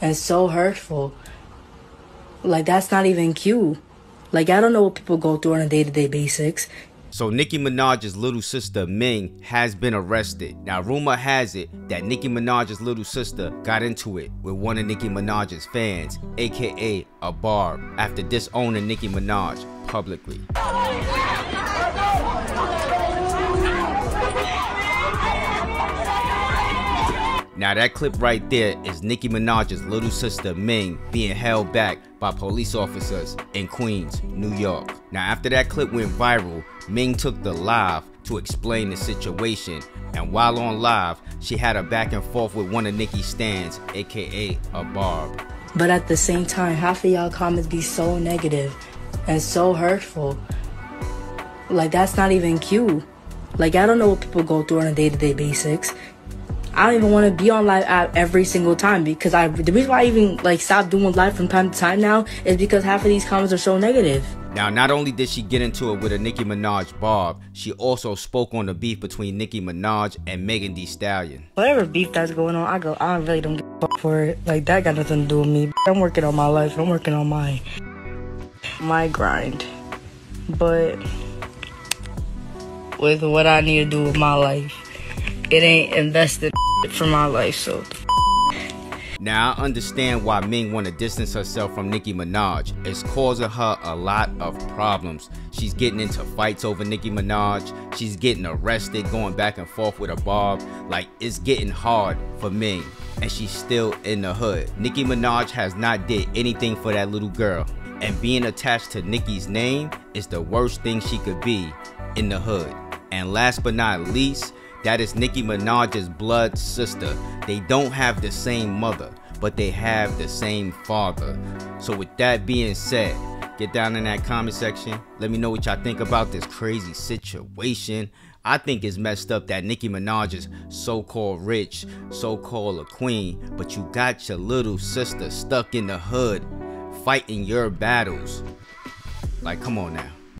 and so hurtful. Like that's not even cute. Like I don't know what people go through on a day-to-day basis. So Nicki Minaj's little sister Ming has been arrested. Now rumor has it that Nicki Minaj's little sister got into it with one of Nicki Minaj's fans, aka a barb, after disowning Nicki Minaj publicly. Oh, Now that clip right there is Nicki Minaj's little sister Ming being held back by police officers in Queens, New York. Now after that clip went viral, Ming took the live to explain the situation and while on live, she had a back and forth with one of Nicki's stans, aka a Barb. But at the same time, half of y'all comments be so negative and so hurtful. Like that's not even cute. Like I don't know what people go through on a day-to-day basis. I don't even want to be on live app every single time because I the reason why I even like stop doing live from time to time now is because half of these comments are so negative. Now, not only did she get into it with a Nicki Minaj Barb, she also spoke on the beef between Nicki Minaj and Megan Thee Stallion. Whatever beef that's going on, I go, I really don't give a fuck for it. Like that got nothing to do with me. I'm working on my life. I'm working on my my grind. But with what I need to do with my life, it ain't invested for my life. So now I understand why Ming want to distance herself from Nicki Minaj. It's causing her a lot of problems. She's getting into fights over Nicki Minaj. She's getting arrested, going back and forth with a Barb. Like it's getting hard for Ming. And she's still in the hood. Nicki Minaj has not did anything for that little girl. And being attached to Nicki's name is the worst thing she could be in the hood. And last but not least, that is Nicki Minaj's blood sister. They don't have the same mother, but they have the same father. So with that being said, get down in that comment section. Let me know what y'all think about this crazy situation. I think it's messed up that Nicki Minaj is so-called rich, so-called a queen, but you got your little sister stuck in the hood fighting your battles. Like, come on now.